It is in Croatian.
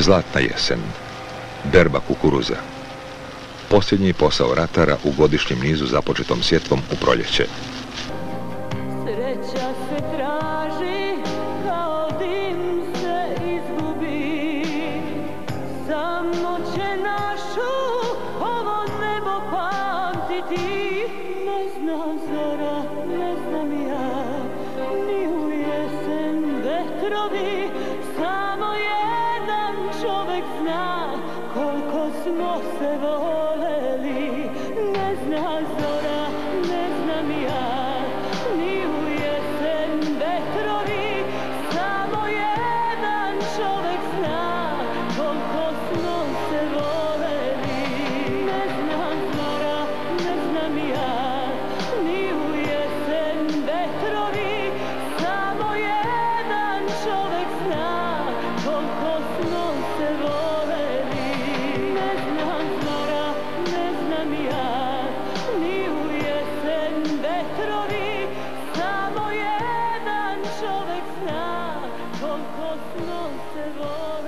Zlatna jesen. Berba kukuruza. Posljednji posao ratara u godišnjem nizu započetom sjetvom u proljeće. Sreća se traži kao dim se izgubi. Samo će našu ovo nebo pamtiti. Ne znam zora, ne znam ja, ni u jesen vetrovi. Kalkasına sever